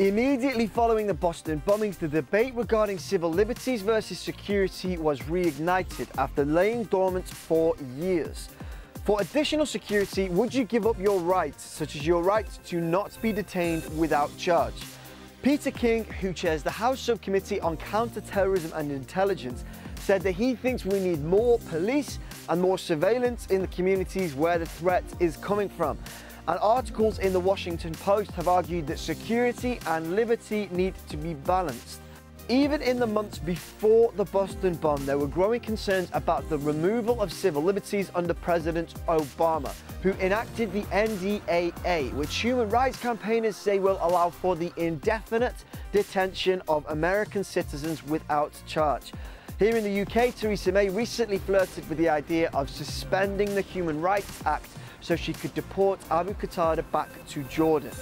Immediately following the Boston bombings, the debate regarding civil liberties versus security was reignited after laying dormant for years. For additional security, would you give up your rights, such as your right to not be detained without charge? Peter King, who chairs the House Subcommittee on Counterterrorism and Intelligence, said that he thinks we need more police and more surveillance in the communities where the threat is coming from. And articles in the Washington Post have argued that security and liberty need to be balanced. Even in the months before the Boston bomb, there were growing concerns about the removal of civil liberties under President Obama, who enacted the NDAA, which human rights campaigners say will allow for the indefinite detention of American citizens without charge. Here in the UK, Theresa May recently flirted with the idea of suspending the Human Rights Act so she could deport Abu Qatada back to Jordan.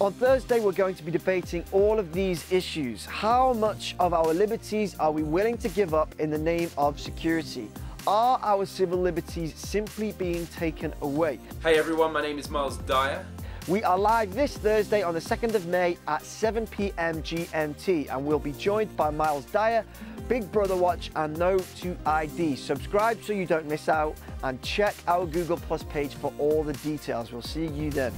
On Thursday, we're going to be debating all of these issues. How much of our liberties are we willing to give up in the name of security? Are our civil liberties simply being taken away? Hey everyone, my name is Myles Dyer. We are live this Thursday on the 2nd of May at 7 p.m. GMT and we'll be joined by Myles Dyer, Big Brother Watch and No to ID. Subscribe so you don't miss out and check our Google Plus page for all the details. We'll see you then.